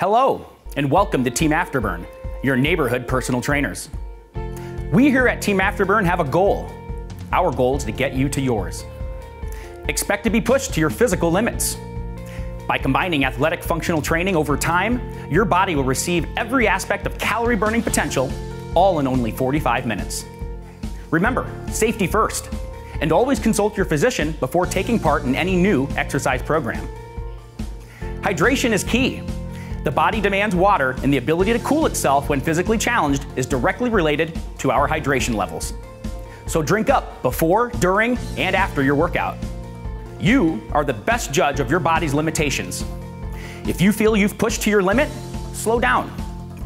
Hello, and welcome to Team Afterburn, your neighborhood personal trainers. We here at Team Afterburn have a goal. Our goal is to get you to yours. Expect to be pushed to your physical limits. By combining athletic functional training over time, your body will receive every aspect of calorie burning potential, all in only 45 minutes. Remember, safety first, and always consult your physician before taking part in any new exercise program. Hydration is key. The body demands water, and the ability to cool itself when physically challenged is directly related to our hydration levels. So drink up before, during, and after your workout. You are the best judge of your body's limitations. If you feel you've pushed to your limit, slow down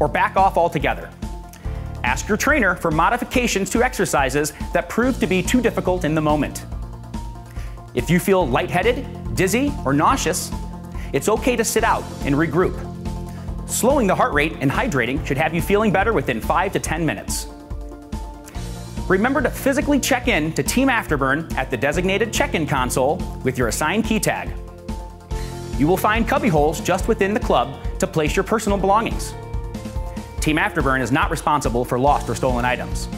or back off altogether. Ask your trainer for modifications to exercises that prove to be too difficult in the moment. If you feel lightheaded, dizzy, or nauseous, it's okay to sit out and regroup. Slowing the heart rate and hydrating should have you feeling better within 5 to 10 minutes. Remember to physically check in to Team Afterburn at the designated check-in console with your assigned key tag. You will find cubby holes just within the club to place your personal belongings. Team Afterburn is not responsible for lost or stolen items.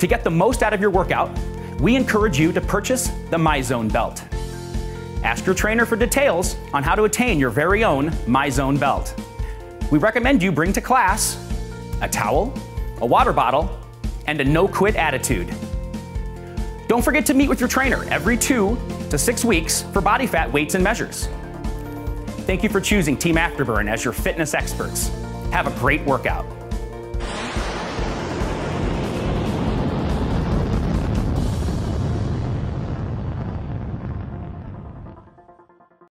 To get the most out of your workout, we encourage you to purchase the MyZone belt. Ask your trainer for details on how to attain your very own MyZone belt. We recommend you bring to class a towel, a water bottle, and a no quit attitude. Don't forget to meet with your trainer every two to six weeks for body fat weights and measures. Thank you for choosing Team Afterburn as your fitness experts. Have a great workout.